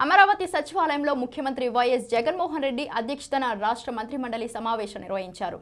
అమరావతి సచివాలయంలో ముఖ్యమంత్రి వైఎస్ జగన్మోహన్ రెడ్డి అధ్యక్షతన రాష్ట్ర మంత్రిమండలి సమావేశం నిర్వహించారు.